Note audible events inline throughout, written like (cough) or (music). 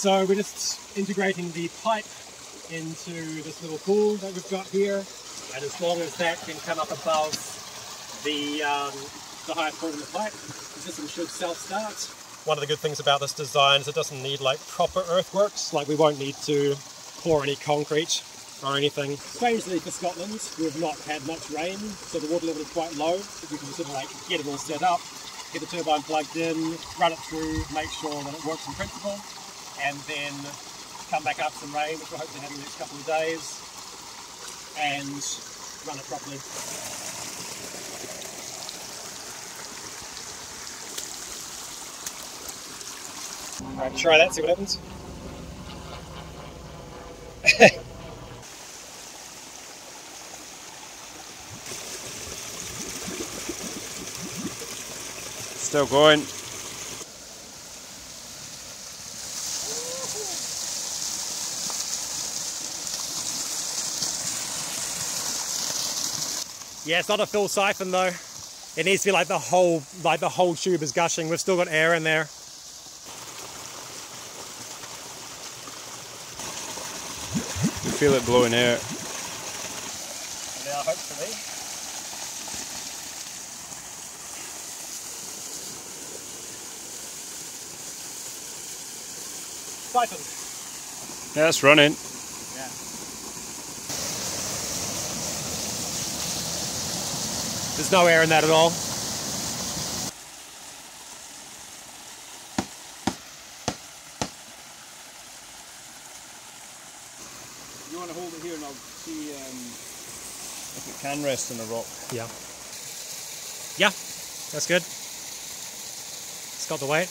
So we're just integrating the pipe into this little pool that we've got here. And as long as that can come up above the, um, the highest point in the pipe, the system should self-start. One of the good things about this design is it doesn't need like proper earthworks, like we won't need to pour any concrete or anything. Strangely for Scotland, we've not had much rain, so the water level is quite low. We can sort of like get it all set up, get the turbine plugged in, run it through, make sure that it works in principle, and then come back up some rain, which we're have in the next couple of days, and run it properly. Alright, try that, see what happens. Still going. Yeah, it's not a full siphon though. It needs to be like the whole, like the whole tube is gushing. We've still got air in there. You feel it blowing air. Now, hopefully. Siphon. Yeah, it's running. There's no air in that at all. You want to hold it here and I'll see um, if it can rest on a rock. Yeah. Yeah, that's good. It's got the weight.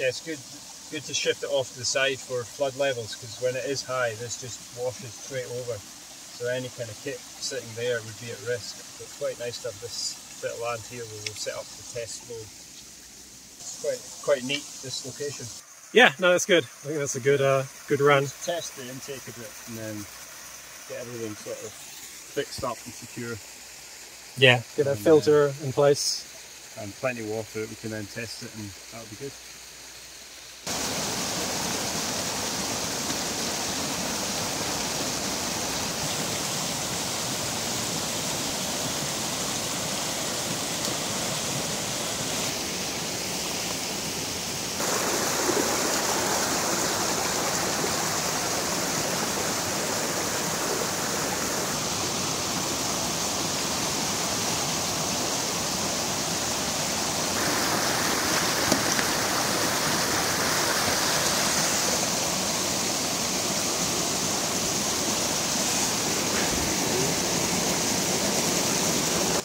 Yeah, it's good good to shift it off to the side for flood levels because when it is high, this just washes straight over. So any kind of kit sitting there would be at risk. So it's quite nice to have this bit of land here where we'll set up the test load. It's quite quite neat this location. Yeah, no, that's good. I think that's a good, uh, good run. Test the intake a bit and then get everything sort of fixed up and secure Yeah, get a filter in place. and plenty of water. We can then test it and that'll be good.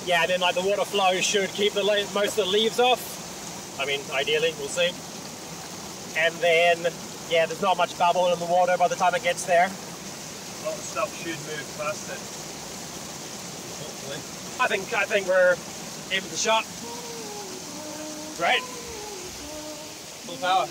Yeah, and then like the water flow should keep the most of the leaves off. I mean, ideally, we'll see. And then, yeah, there's not much bubble in the water by the time it gets there. A lot of stuff should move past it. Hopefully. I think I think we're in with the shot. Great. Full power.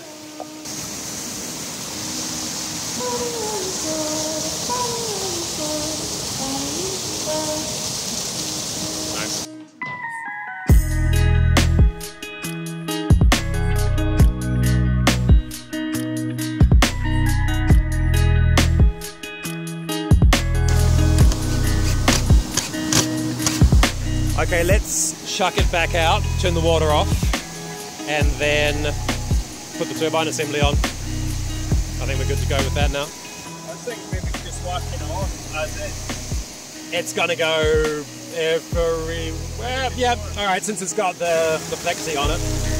Chuck it back out, turn the water off, and then put the turbine assembly on. I think we're good to go with that now. I think maybe just whacking it off as is. It's gonna go everywhere. Yeah, all right, since it's got the, the plexi on it.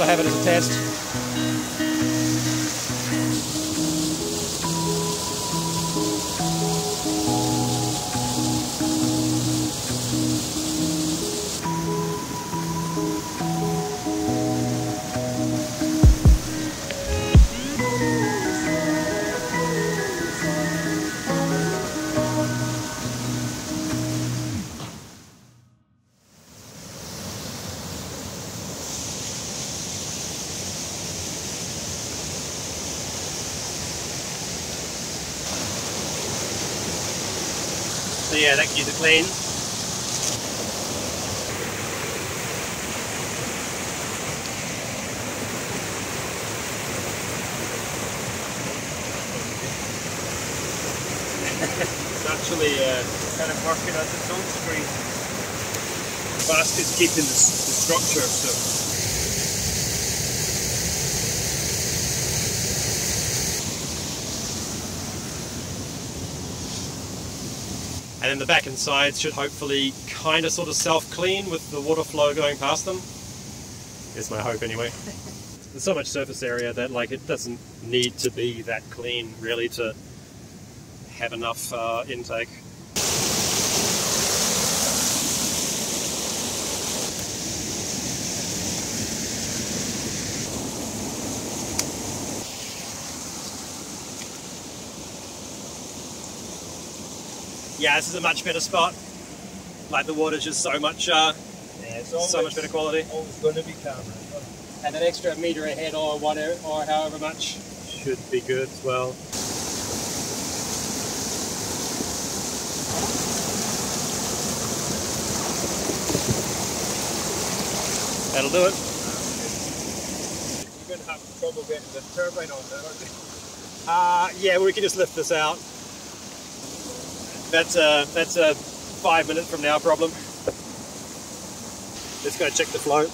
Of have it as a test. Yeah, that gives you the clean. It's actually uh, kind of working as its own screen. The basket's keeping the, the structure, so And then the back and sides should hopefully kind of sort of self-clean with the water flow going past them. Is my hope anyway. (laughs) There's so much surface area that like it doesn't need to be that clean really to have enough uh, intake. Yeah, this is a much better spot. Like the water's just so much, uh, yeah, it's so much better quality. always going to be camera. And an extra meter ahead or whatever, or however much should be good as well. That'll do it. You're going to have trouble getting the turbine on there, aren't you? Uh, yeah, we can just lift this out. That's a that's a five minute from now problem. Let's go check the flow.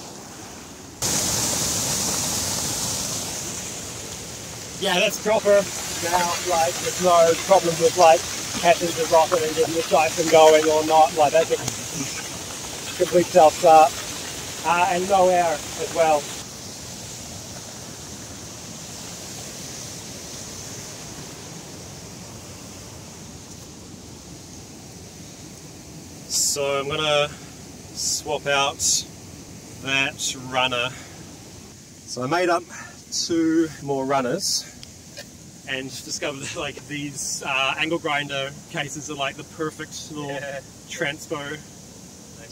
Yeah, that's proper. Now, like, there's no problem with like passengers off it and getting the siphon going or not. Like, that's a complete self start. Uh, and no air as well. So I'm gonna swap out that runner. So I made up two more runners and discovered that like these uh, angle grinder cases are like the perfect little Yeah. transpo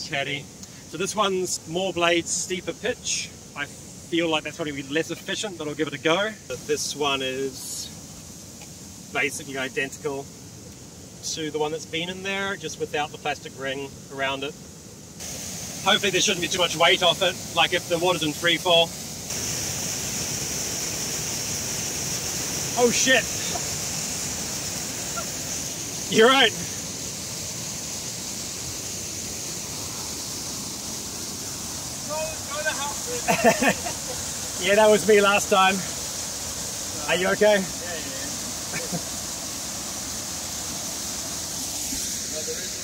caddy. So this one's more blades, steeper pitch. I feel like that's probably less efficient, but I'll give it a go. But this one is basically identical to the one that's been in there, just without the plastic ring around it. Hopefully there shouldn't be too much weight off it, like if the water's in free fall. Oh shit! (laughs) You're right. (laughs) Yeah, that was me last time. Are you okay? It's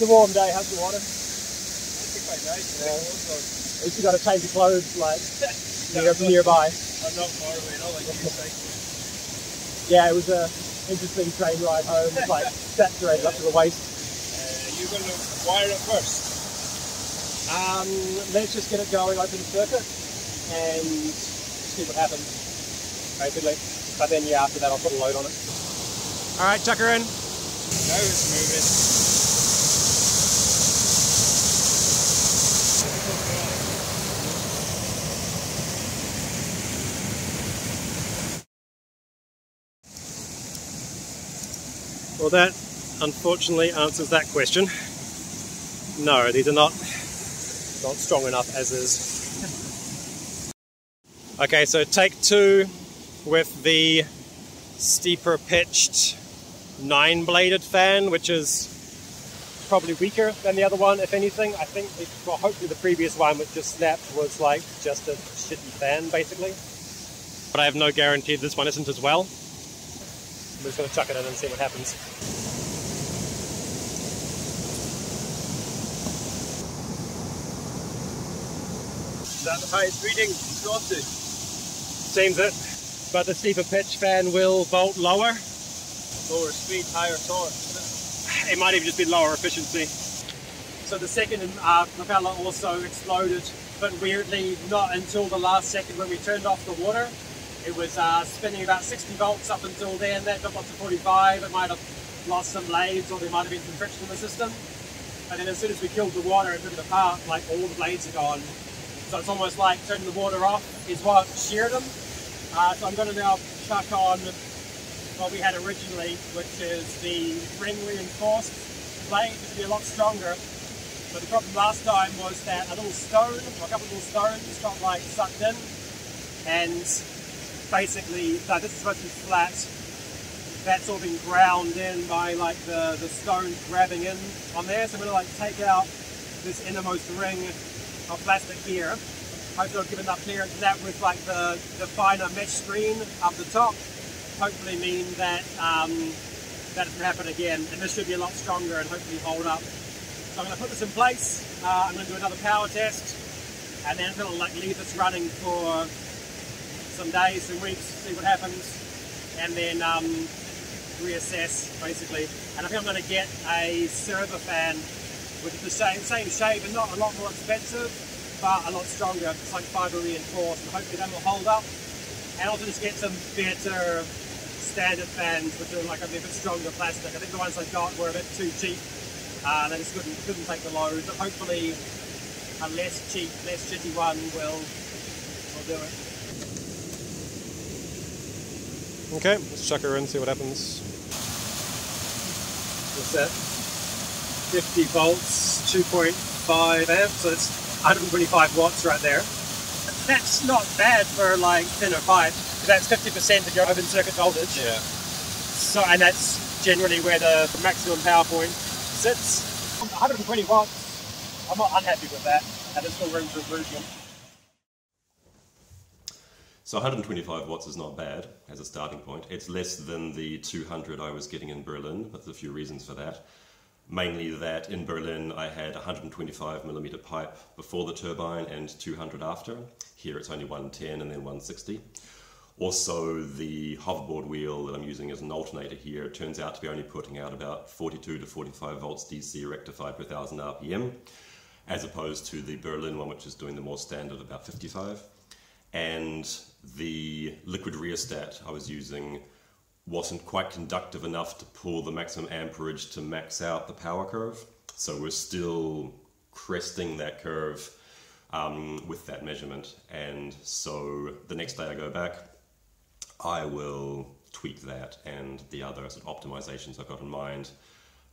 a warm day, how's the water? At least you got to change your clothes like near, nearby. I'm not far away, not like you think. Yeah, it was a interesting train ride home. It's like saturated up to the waist. Uh, you're going to wire it first. Um, let's just get it going, open the circuit, and see what happens, basically. But then, yeah, after that, I'll put a load on it. All right, chuck her in. Now it's moving. Well, that unfortunately answers that question. No, these are not not strong enough as is. Okay, so take two with the steeper pitched nine bladed fan, which is probably weaker than the other one, if anything. I think, it, well, hopefully the previous one which just snapped was like just a shitty fan, basically. But I have no guarantee this one isn't as well. I'm just going to chuck it in and see what happens. Is that the highest reading to? Seems it. But the steeper pitch fan will bolt lower. Lower speed, higher torque. it? Might even just be lower efficiency. So the second uh, propeller also exploded, but weirdly not until the last second when we turned off the water. It was uh, spinning about 60 volts up until then. That dropped up to 45. It might have lost some blades or there might have been some friction in the system. And then as soon as we killed the water and took it apart, like all the blades are gone. So it's almost like turning the water off is what sheared them. Uh, so I'm going to now chuck on what we had originally, which is the ring reinforced blade, which would be a lot stronger. But the problem last time was that a little stone, or a couple of little stones got like sucked in, and basically, so this is supposed to be flat, that's all been ground in by like the, the stones grabbing in on there. So I'm gonna like take out this innermost ring of plastic here Hopefully I'll give enough clearance to that with like the, the finer mesh screen up the top. Hopefully mean that um, that doesn't happen again. And this should be a lot stronger and hopefully hold up. So I'm going to put this in place. Uh, I'm going to do another power test. And then I'm going to like leave this running for some days, some weeks, see what happens. And then um, reassess basically. And I think I'm going to get a server fan with the same, same shape and not a lot more expensive but a lot stronger. It's like fibre reinforced, and hopefully that will hold up. And also just get some better standard fans, which are like a bit stronger plastic. I think the ones I got were a bit too cheap. Uh, they just couldn't, couldn't take the load. But hopefully a less cheap, less shitty one will, will do it. Okay, let's chuck her in, see what happens. What's that? 50 volts, 2.5 amps, so it's 125 watts right there. That's not bad for like thinner oh pipe. That's 50% of your open circuit voltage. Yeah. So, and that's generally where the maximum power point sits. 120 watts. I'm not unhappy with that. And there's still room for improvement. So 125 watts is not bad as a starting point. It's less than the 200 I was getting in Berlin, but there's a few reasons for that mainly that in Berlin I had 125 millimeter pipe before the turbine and 200 after. Here it's only 110 and then 160. Also, the hoverboard wheel that I'm using as an alternator here turns out to be only putting out about 42 to 45 volts DC rectified per thousand RPM, as opposed to the Berlin one, which is doing the more standard about 55. And the liquid rheostat I was using wasn't quite conductive enough to pull the maximum amperage to max out the power curve. So we're still cresting that curve um, with that measurement. And so the next day I go back, I will tweak that and the other sort of optimizations I've got in mind,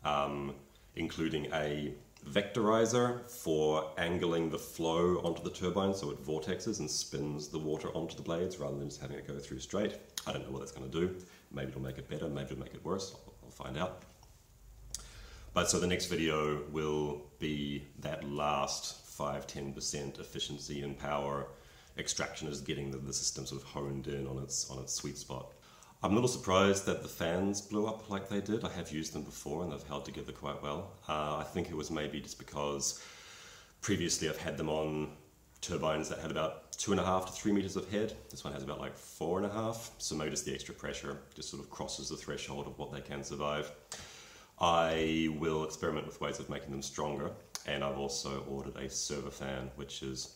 um, including a vectorizer for angling the flow onto the turbine so it vortexes and spins the water onto the blades rather than just having it go through straight. I don't know what that's going to do. Maybe it'll make it better, maybe it'll make it worse. I'll, I'll find out. But so the next video will be that last 5-10% efficiency and power extraction is getting the, the system sort of honed in on its on its sweet spot. I'm a little surprised that the fans blew up like they did. I have used them before and they've held together quite well. Uh, I think it was maybe just because previously I've had them on turbines that had about two and a half to three meters of head. This one has about like four and a half. So maybe just the extra pressure just sort of crosses the threshold of what they can survive. I will experiment with ways of making them stronger. And I've also ordered a server fan, which is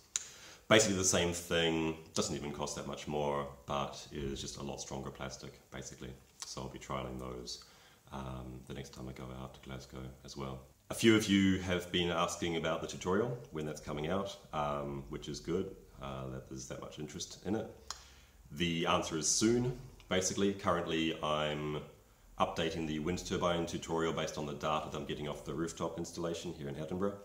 basically the same thing, doesn't even cost that much more, but is just a lot stronger plastic, basically. So I'll be trialing those um, the next time I go out to Glasgow as well. A few of you have been asking about the tutorial, when that's coming out, um, which is good uh, that there's that much interest in it. The answer is soon, basically. Currently I'm updating the wind turbine tutorial based on the data that I'm getting off the rooftop installation here in Edinburgh.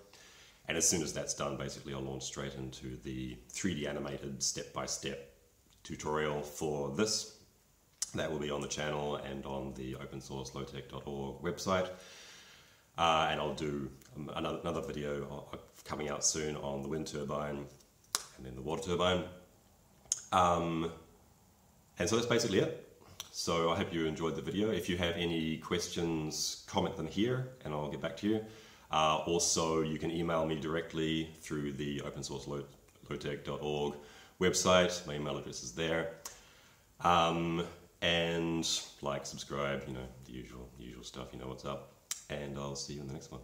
And as soon as that's done, basically I'll launch straight into the 3D animated step-by-step -step tutorial for this. That will be on the channel and on the open source lowtech.org website. Uh, and I'll do another, another video coming out soon on the wind turbine and then the water turbine. Um, and so that's basically it. So I hope you enjoyed the video. If you have any questions, comment them here and I'll get back to you. Uh, also, you can email me directly through the open source lowtech.org website. My email address is there. Um, and like, subscribe, you know, the usual, usual stuff, you know what's up and I'll see you in the next one.